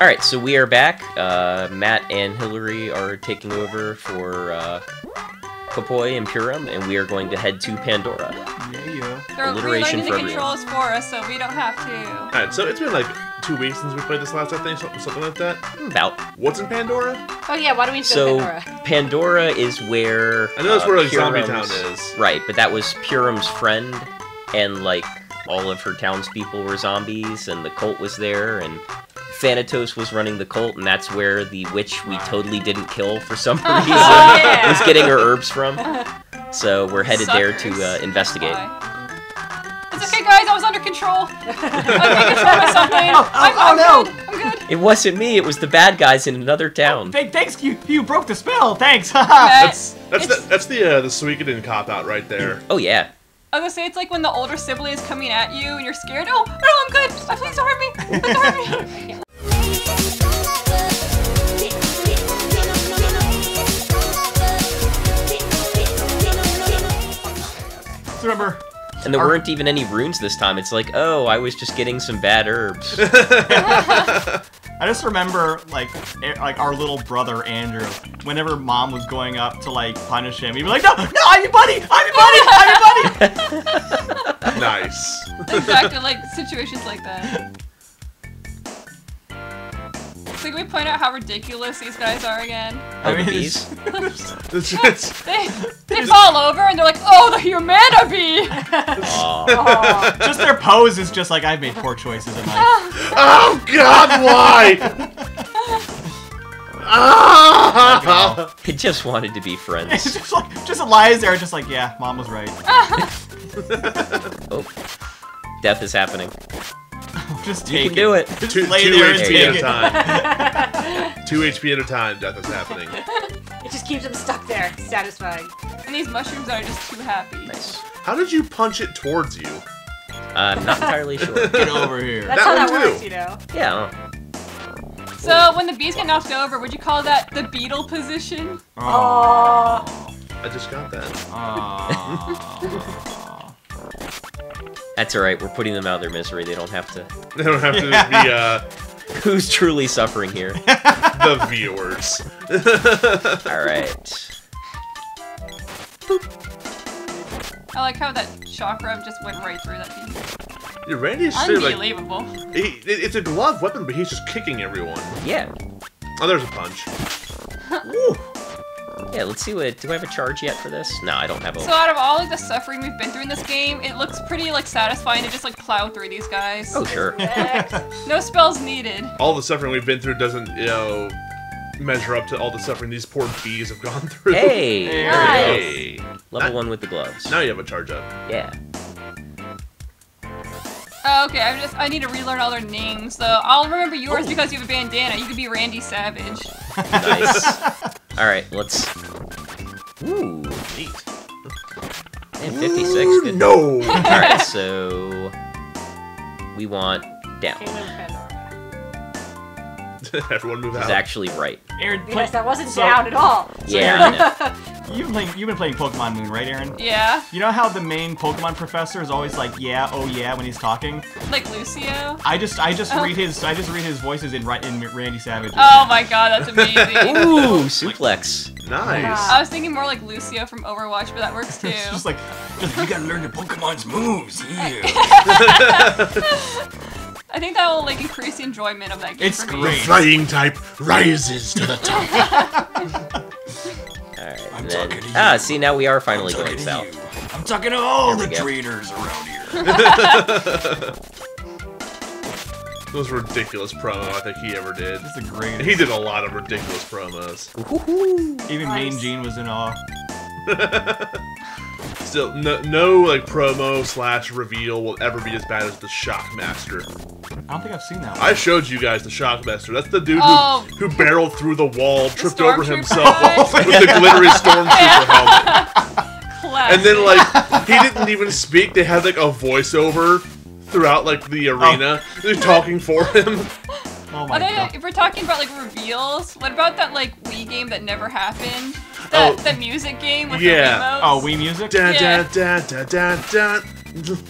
All right, so we are back. Uh, Matt and Hillary are taking over for uh, Popoi and Purim, and we are going to head to Pandora. Yeah, yeah. They're Alliteration relearning for the everyone. controls for us, so we don't have to. Alright, so it's been like two weeks since we played this last, I think, something, something like that. About. What's in Pandora? Oh yeah, why do we need to So go to Pandora? Pandora is where I know that's uh, where like Zombie Town is. Right, but that was Purim's friend, and like all of her townspeople were zombies, and the cult was there, and Thanatos was running the cult, and that's where the witch we totally didn't kill for some reason yeah. was getting her herbs from. So we're headed there to uh, investigate. Why? It's okay, guys. I was under control. I'm taking control of something. Oh, I'm, oh, I'm no. good. I'm good. It wasn't me. It was the bad guys in another town. Th- thanks, you you broke the spell. Thanks. That's that's it's- the that's the uh, the Suikoden cop out right there. Oh yeah. I was gonna say it's like when the older sibling is coming at you and you're scared. Oh, no, I'm good. Uh, Please don't hurt me. Please don't hurt me. So remember, And there Our- weren't even any runes this time. It's like, oh, I was just getting some bad herbs. I just remember like eh, like our little brother Andrew. Whenever mom was going up to like punish him, he'd be like, "No, no, I'm your buddy. I'm your buddy. I'm your buddy." nice. exactly like situations like that. So can we point out how ridiculous these guys are again? The mean, bees? It's, it's, They they fall over and they're like, oh, the humana bee. Aw. just their pose is just like I've made poor choices in life. oh God, why? ah! I just wanted to be It's friends. just like just lies there, just like yeah, mom was right. Oh. Death is happening. Just You take can do it. Just Two, lay two there and HP at a time. two HP at a time. Death is happening. It just keeps them stuck there. Satisfying. And these mushrooms are just too happy. Nice. How did you punch it towards you? I'm not entirely sure. Get over here. That's That how one that too. works, you know. Yeah. I don't. So when the bees get knocked over, would you call that the beetle position? Oh. I just got that. Oh. That's alright. We're putting them out of their misery. They don't have to. They don't have to be uh, Who's truly suffering here? the viewers. Alright. I like how that chakram just went right through that bee. Yeah, Randy's still like Unbelievable. he, it's a glove weapon, but he's just kicking everyone. Yeah. Oh, there's a punch. Yeah, let's see what. Do I have a charge yet for this? No, I don't have a. So out of all like the suffering we've been through in this game, it looks pretty like satisfying to just like plow through these guys. Oh, sure. No spells needed. All the suffering we've been through doesn't, you know, measure up to all the suffering these poor bees have gone through. Hey! There there we Level Now- one with the gloves. Now you have a charge up. Yeah. Oh, okay, I just I need to relearn all their names. So I'll remember yours oh. because you have a bandana. You could be Randy Savage. Nice. Alright, let's. Ooh. Neat. And 56. Good. No. Alright, so. We want down. Kingdom. Everyone move Is out. actually right. Erin, play- Yes, that wasn't So- down at all. Yeah, I know. you've been playing. You've been playing Pokemon Moon, right, Erin? Yeah, You know how the main Pokemon professor is always like, "Yeah, oh yeah" when he's talking. like Lucio. I just, I just Oh. read his, I just read his voices in, Ra- in Randy Savage. Oh my god, that's amazing. Ooh, suplex. Nice. I was thinking more like Lucio from Overwatch, but that works too. It's just like, just you gotta learn the Pokemon's moves. Yeah. I think that will like increase the enjoyment of that game It's for me. great. Flying type rises to the top. Alright, I'm then. talking to you. Ah, see, now we are finally I'm going talking south. to you. I'm talking to all the we go. traders around here. Most ridiculous promo I think he ever did. It's the greatest. He did a lot of ridiculous promos. Even Nice. Mean Gene was in awe. Still, no, no like promo slash reveal will ever be as bad as the Shockmaster. I don't think I've seen that one. I showed you guys the Shockmaster. That's the dude Oh. who, who barreled through the wall, tripped over himself with the glittery stormtrooper helmet. Classic. And then like he didn't even speak. They had like a voiceover throughout like the oh. arena. They're talking for him. oh my Are they- god. if we're talking about like reveals, what about that like Wii game that never happened? That Oh. the music game with Yeah. the remotes? Oh, Wii Music. Da da Yeah. da da da da.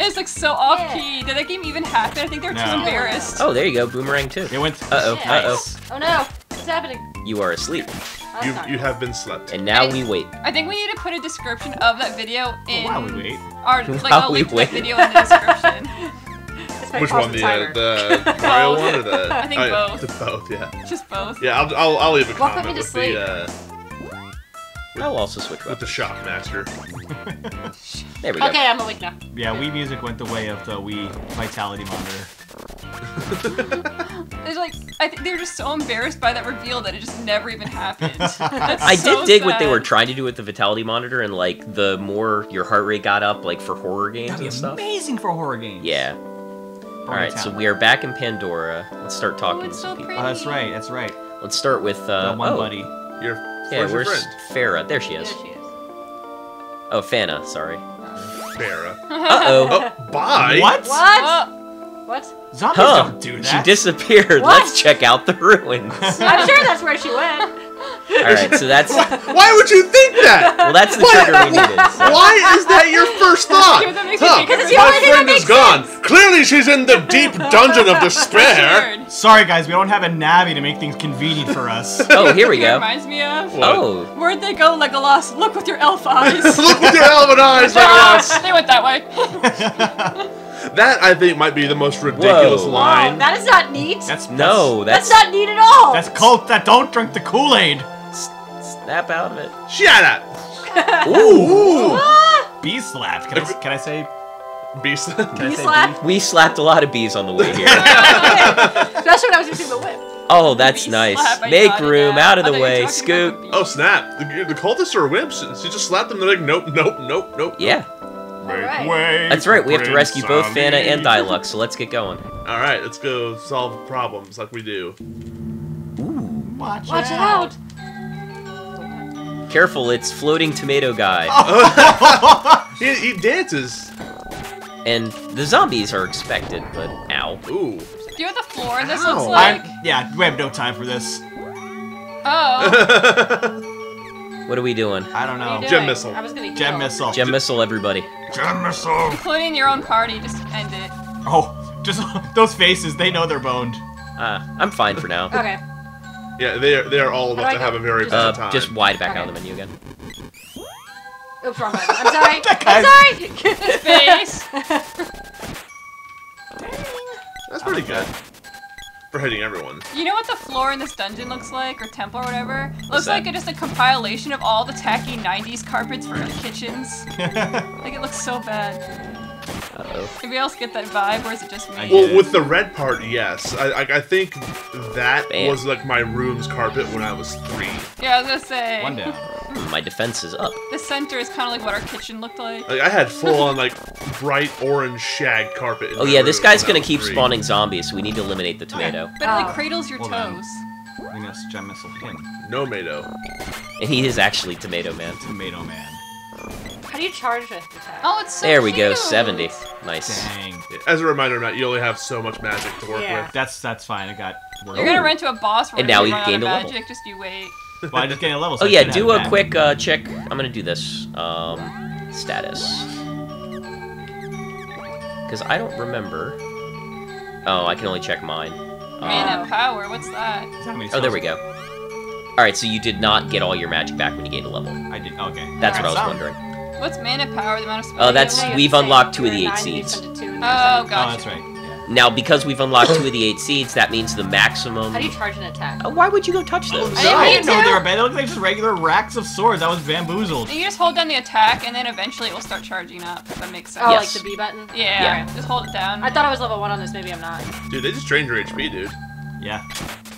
It's like so off Yeah. key. Did that game even happen? I think they're No. too embarrassed. Oh, there you go. Boomerang too. It went. Uh oh. Shit. Uh oh. Oh no, what's happening? You are asleep, Oh, that's You not you good. have been slept. and now Hey. we wait. I think we need to put a description of that video in Wow, we wait. our like While I'll we link to wait. that video in the description. It's my Which pause one? The, timer. uh, the Mario one or the? I think oh, yeah, both. The both, yeah. Just both. Yeah, I'll, I'll, I'll leave a What put comment me to with sleep? the uh, I'll also switch with the weapons. Shockmaster. There we go. Okay, I'm awake now. Yeah, Wii Music went the way of the Wii Vitality Monitor. It's like I think they were just so embarrassed by that reveal that it just never even happened. That's I so did dig what they were trying to do with the vitality monitor, and like the more your heart rate got up, like for horror games That'd be and stuff. amazing for horror games. Yeah. All right, so we are back in Pandora. Let's start talking. it's to so some people. pretty. Oh, that's right. That's right. Let's start with uh, That one oh, buddy. Your Yeah, where's your where's? Farah? There she There is. she is. Oh, Fana. Sorry. Farah. Uh oh. Oh, bye. What? What? Oh, What? Zombies Huh? don't do that. She disappeared. What? Let's check out the ruins. I'm sure that's where she went. All right, so that's Why why, would you think that? well, that's the What? trigger we needed. so- Why is that your first thought? Yeah, that makes me Huh, think it's the my only friend is makes gone. Clearly, she's in the deep dungeon of despair. Sorry, guys. We don't have a Navi to make things convenient for us. Oh, here we It go. reminds me of. What? Oh, Where'd they go, Legolas? Look with your elf eyes. Look with your elven eyes, Legolas. they went that way. That I think might be the most ridiculous Whoa. line. That is not neat. That's no, That's, that's, not neat at all. That's cult that don't drink the Kool Aid. snap out of it. Shut up. Ooh, Ah! Bee slapped. Can I, can I say? Beast. Can I Bee say slap? we slapped a lot of bees on the way here. Especially when I was using the whip. Oh, that's Bee nice. Make room, out of the thought you were way, talking scoot. Oh snap! The, the cultists are wimps. She just slapped them. They're like, nope, nope, nope, nope. Yeah, Alright. Way that's right. We have to rescue both Zombie. Fana and Dialux, so let's get going. All right, let's go solve problems like we do. Watch, Watch out. Careful, it's floating tomato guy. He, he dances. And the zombies are expected, but ow. Ooh. Do you have the floor in this Ow. looks like? I'm, yeah, we have no time for this. Oh, What are we doing? I don't know. Gem missile. I was gonna Gem heal. missile. Gem missile, everybody. Gem missile. including your own party, just end it. Oh, just those faces. They know they're boned. Uh, I'm fine for now. Okay. Yeah, they are. They are all How about to I have go? a very Just- bad Uh, time. just wide back out of the menu again. Oops, wrong button. I'm sorry. I'm sorry. Face. That's pretty good for hitting everyone. You know what the floor in this dungeon looks like, or temple or whatever? looks that? like a, just a compilation of all the tacky 90s carpets for the kitchens. like it looks so bad. Uh-oh. Anybody else get that vibe, or is it just me? Well, with the red part, yes. I, I, I think that Bam. was like my room's carpet when I was three. Yeah, I was gonna say. One down. My defense is up. The center is kind of like what our kitchen looked like. Like I had full on like bright orange shag carpet. In Oh my yeah, this guy's gonna keep three. spawning zombies, so we need to eliminate the tomato. But it like Oh. cradles your Hold on. toes. I'm gonna gem missile him. No Mato. And he is actually Tomato Man. Tomato man. How do you charge an attack? Oh, it's so There we go, 70. Nice. Dang. As a reminder, Matt, you only have so much magic to work Yeah. with. That's that's fine. I got. You're gonna run into a boss where And now you he gained of a level. magic. Just you wait. Well, I just gained a level. So Oh I yeah, do a that. quick uh, check. I'm gonna do this. Um, status. Because I don't remember. Oh, I can only check mine. Man Um, of power. What's that? Oh, there we go. Alright, so you did not get all your magic back when you gained a level. I did. Okay. That's I what I was got some. wondering. What's mana power? The amount of spells. Oh, that's- you we've unlocked two of the eight seeds. send it two, and then Oh, send it- Oh, that's right. Yeah. Now, because we've unlocked two of the eight seeds, that means the maximum. How do you charge an attack? Oh, why would you go touch those? I didn't I didn't know they were bad. They look like just regular racks of swords. I was bamboozled. You just hold down the attack, and then eventually it will start charging up. If that makes sense. Oh, Yes. like the B button? Yeah. Yeah. Just hold it down. I thought I was level 1 on this, maybe I'm not. Dude, they just drained your HP, dude. Yeah.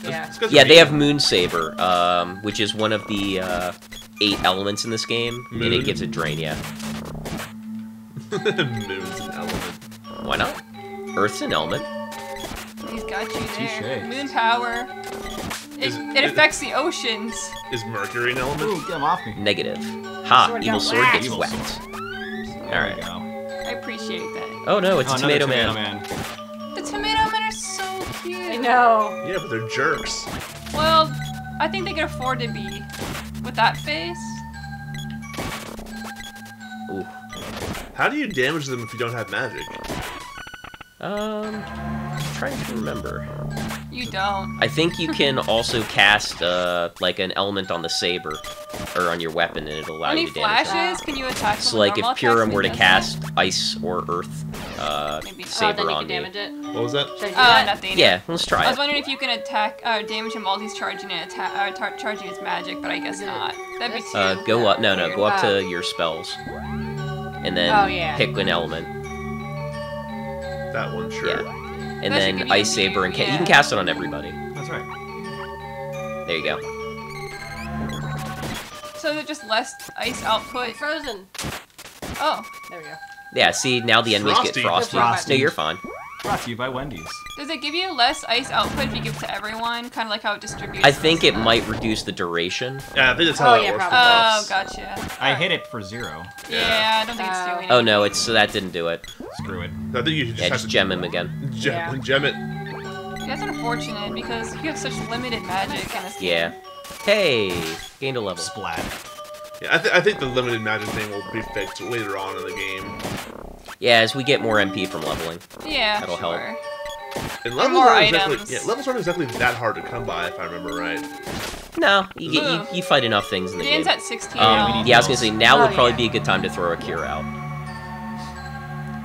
Yeah. It's 'cause Yeah, they have Moon Saber, um, which is one of the uh, eight elements in this game, and it gives a drain. Yeah, Moon's an element. why not? Earth's an element. He's got you there. Touche. Moon power. It, Is- it affects the oceans. Is Mercury an element? Ooh, get them off me. Negative. Ha! Sword evil sword whacked. gets Evil whacked. There Alright. we go. I appreciate that. Oh no, it's Oh, a another tomato, man. man. The tomato men are so cute. I know. Yeah, but they're jerks. Well, I think they can afford to be. With that face. Ooh. How do you damage them if you don't have magic? Um, trying to remember. You don't. I think you can also cast uh like an element on the saber or on your weapon, and it'll allow Any you to damage. them. flashes? Can you attack? So with like if Purim were to Maybe cast ice or earth uh, Maybe. Oh, Oh, saber then you on can me. damage it. What was that? Should I do Uh, nothing. Yeah, let's try. I was wondering if you can attack, uh, damage him while he's charging and attack, uh, tar- charging his magic, but I guess Is not. That'd be this? too. Uh, go up. No, no, go up Uh, to your spells, and then Oh, yeah. pick an element, That one, sure. Yeah. and That then ice saber, and ca- you can cast it on everybody. That's right. There you go. So is it just less ice output? Frozen. Oh, There we go. Yeah. See, now the enemies Frosty. get frosty. Frosty. No, you're fine. Brought to you by Wendy's. does it give you less ice output if you give it to everyone? Kind of like how it distributes. I think it stuff. might reduce the duration. Yeah, I think that's how Oh, it yeah, works. probably. Oh, with buffs. gotcha. I hit it for zero. Yeah, I don't think it's Oh. doing Oh no, it's so that didn't do it. Screw it. I think you just Yeah, just gem him again. gem, Yeah. gem it. That's unfortunate because you have such limited magic in this Yeah. Game. Hey, gained a level. Splat. Yeah, I, th- I think the limited magic thing will be fixed later on in the game. Yeah, as we get more MP from leveling. Yeah, That'll help. And levels more aren't exactly items. yeah, levels aren't exactly that hard to come by if I remember right. No, you get you, you fight enough things in the Dan's game. at 16 Um, now. we need yeah, I was gonna say now Oh, would probably yeah. be a good time to throw a cure out.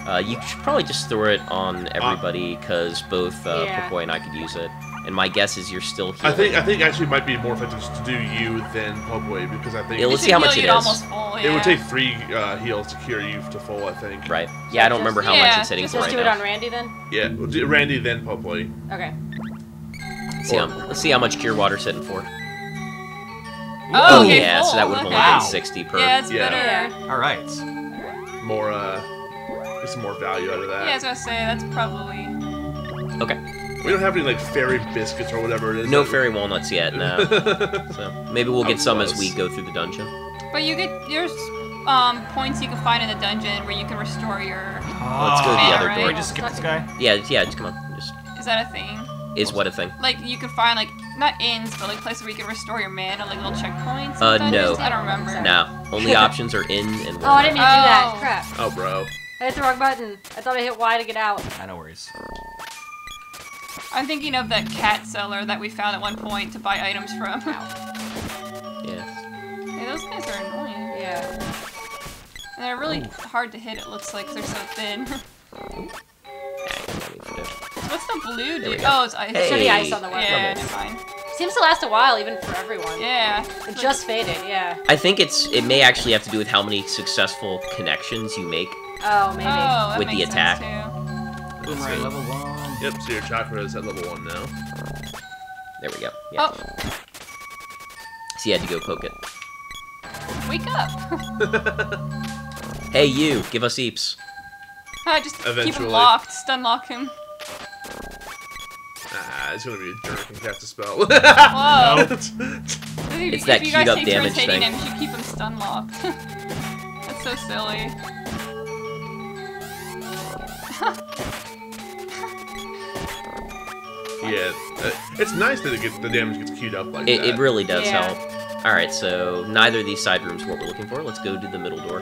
Uh, you should probably just throw it on everybody because both uh, Yeah. Popoy and I could use it. And my guess is you're still healing. I think I think actually it might be more effective to do you than Popway because I think Yeah, It let's see how much you it to almost full, it would take three uh, heals to cure you to full. I think. Right. Yeah, I don't just- remember how Yeah, much it's hitting just for Just right do it on Randy then? Yeah, we'll do Randy then Popway. Okay. Let's see, how, let's see how much cure water's hitting for. Oh, okay, yeah, so that would have full, only okay. Been 60 per. Yeah, it's Yeah. better. All right. More uh, get some more value out of that. Yeah, I was gonna say that's probably. Okay. We don't have any like fairy biscuits or whatever it is. No that- fairy walnuts yet, no. so maybe we'll get some as we go through the dungeon. But you get there's um points you can find in the dungeon where you can restore your. Let's go to the Yeah, other right. Can we door. just skip this guy? Yeah, yeah, just come on. Just Is that a thing? is what a thing. Like you can find like not inns, but like places where you can restore your mana, like little checkpoints. Uh, dungeons? no. I don't remember. No, only options are in and Oh, I didn't mean to do that. Oh. Crap. Oh, bro. I hit the wrong button. I thought I hit Y to get out. I no worries. I'm thinking of that cat seller that we found at one point to buy items from. Yeah. hey, those guys are annoying. Yeah. And they're really hard to hit. It looks like, they're so thin. What's the blue There we do? go. Oh, it's uh, ice. Hey. Should be ice on the weapon. Yeah, Levels. never mind. Seems to last a while, even for everyone. Yeah. It just faded, yeah. I think it's it may actually have to do with how many successful connections you make. Oh, maybe. Oh, that With the attack. sense too. Boom right, level one. Yep. So your chakram is at level one now. There we go. Yeah. Oh, So you had to go poke it. wake up. Hey you, give us eeps. I just keep him locked, stun lock him. Ah, it's gonna be a jerk and cast a spell. Whoa. It's If, that if you guys queued up damage turns hitting thing. him, you keep him stun locked. That's so silly. Yeah, uh, it's nice that it gets, the damage gets queued up like It, that. it really does Yeah. help. All right, so neither of these side rooms are what we're looking for. Let's go to the middle door.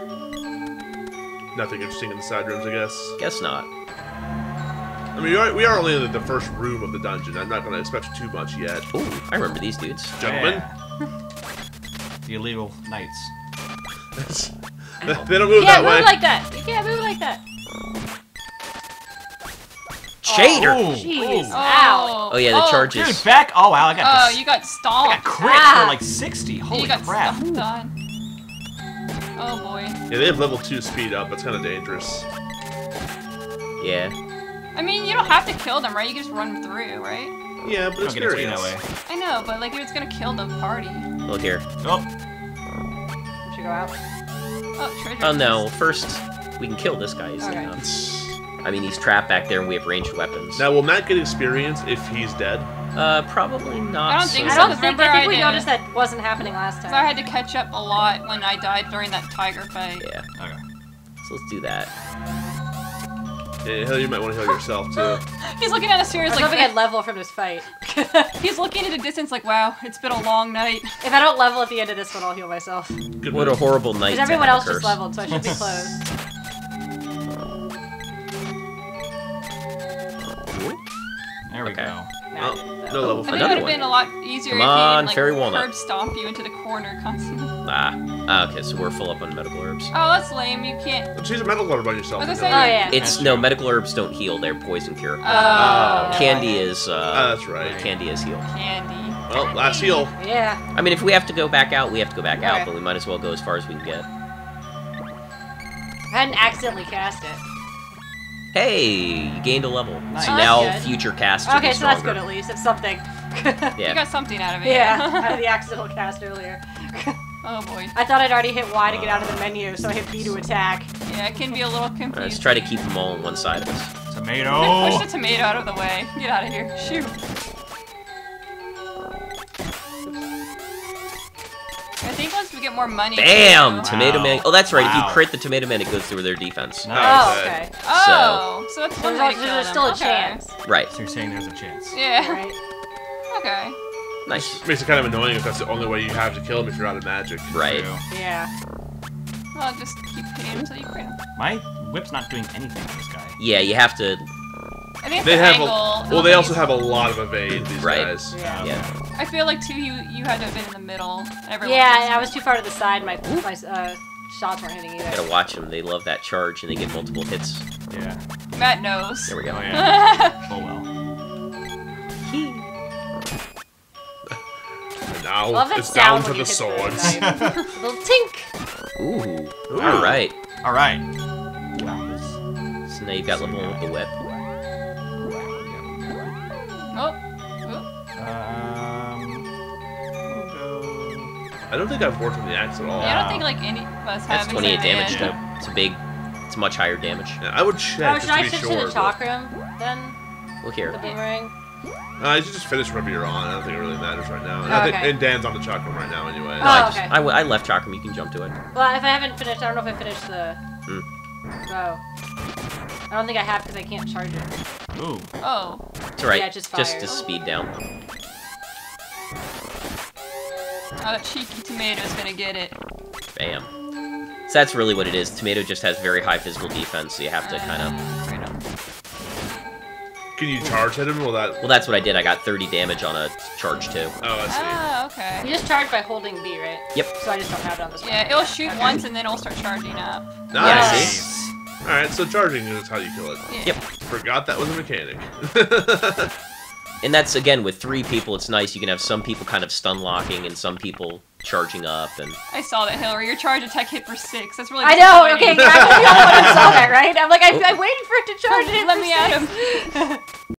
Nothing interesting in the side rooms, I guess. Guess not. I mean, we are, we are only in the first room of the dungeon. I'm not going to expect too much yet. Ooh, I remember these dudes. Gentlemen, Yeah. the illegal knights. they don't move Yeah, that move way. like that. You can't move like that. Shader. Ooh, Jeez. ooh. Ow. Oh yeah, the oh, charges. Dude, back. Oh wow, I got Oh, this. you got I got crit Ah. for like 60. Holy you got crap. stomped on. Oh boy. Yeah, they have level two speed up. That's kind of dangerous. Yeah. I mean, you don't have to kill them, right? You can just run through, right? Yeah, but Don't get XP experience. that way. I know, but like if it's gonna kill the party. Look here. Oh, Should go out. Oh, treasure. Oh no. First, we can kill this guy. easily Okay. Enough. I mean, he's trapped back there, and we have ranged weapons. Now, will Matt get experience if he's dead? Uh, probably not. I don't think so I so. don't think. I think I we did- noticed that wasn't happening last time. I had to catch up a lot when I died during that tiger fight. Yeah. okay. So let's do that. Yeah, hell, you might want to heal yourself too. He's looking at us I serious was like hoping I'd level from this fight. he's looking at the distance like, wow, it's been a long night. if I don't level at the end of this one, I'll heal myself. Good What a horrible night. Because everyone have a else just leveled, so I should be close. There we Okay. go. Now, Oh, though. no level I think for it Another would have been a lot easier Come if on, he like Fairy Walnut. herb stomp you into the corner constantly. Ah, ah, okay, so we're full up on medical herbs. Oh, that's lame. You can't. Let's use a medical herb on yourself. I was and gonna Oh yeah. It's no medical herbs don't heal; they're poison cure. Oh, Candy is uh, that's right. candy is heal. candy. Well, last heal. Yeah. I mean, if we have to go back out, we have to go back out, but we might as well go as far as we can get. I hadn't accidentally cast it. Hey, you gained a level. Nice. So Oh, now that's good. future cast will Okay, so that's good at least. It's something. yeah. You got something out of it. yeah, out of the accidental cast earlier. oh boy. I thought I'd already hit Y to get out of the menu, so I hit B to attack. Yeah, it can be a little Alright, confusing. let's try to keep them all on one side of us. Tomato. Push the tomato out of the way. Get out of here. Shoot. More money. Bam! too- Tomato Man. Oh, that's right. If you crit the Tomato Man, it goes through their defense. Nice. Oh, okay. okay. Oh, so that's one there's, way al- to kill there's still a okay. chance. Right. So you're saying there's a chance. Yeah. Right. Okay. Nice. Makes it kind of annoying if that's the only way you have to kill him if you're out of magic. Right. True. Yeah. Well, just keep hitting him until you crit him. My whip's not doing anything to this guy. Yeah, you have to. I think They have angle. a, is well, they also have a lot of evade. These Right. guys. Yeah. Yeah. I feel like too you you had to have been in the middle. and Everyone Yeah, I was too far to the side. My my uh, shots weren't hitting either. Gotta watch them. They love that charge, and they get multiple hits. Yeah. Matt knows. There we Oh go. yeah. oh well. And now Love it's down to the swords. knife. Little tink. Ooh. Ooh. All right. All right. So now you've got level one with the whip. I don't think I've worked on the axe at all. Yeah, I don't think like any of us have. That's 28 damage Van. It's a big. It's much higher damage. Yeah, I would check Oh, just should I to be switch sure. to the but- chakram then? Look here. The boomerang? Uh, you should just finish wherever you're on. I don't think it really matters right now. And, Oh, I think, okay. and Dan's on the chakram right now anyway. No, I, Oh, just, okay. I, w- I left Chakram. You can jump to it. Well, if I haven't finished, I don't know if I finished the. Hmm. Oh. I don't think I have because I can't charge it. Ooh. Oh. It's alright. Yeah, just just to speed down. Oh, that cheeky tomato's gonna get it. Bam. So that's really what it is. Tomato just has very high physical defense, so you have to kind of. Uh, right on. Can you charge hit him? Will that? Well, that's what I did. I got 30 damage on a charge too. Oh, I see. Ah, You just charge by holding B, right? Yep. So I just don't have it on this one. Yeah, it'll shoot once and then it'll start charging up. Nice. All right, so charging is how you kill it. Yeah. Yep. Forgot that was a mechanic. And that's again with three people. It's nice. You can have some people kind of stun locking and some people charging up, and I saw that, Hillary. Your charge attack hit for six. That's really I know. Okay, disappointing. I'm the only one who saw that, right? I'm like, I, I waited for it to charge. and it Let for me six. at him.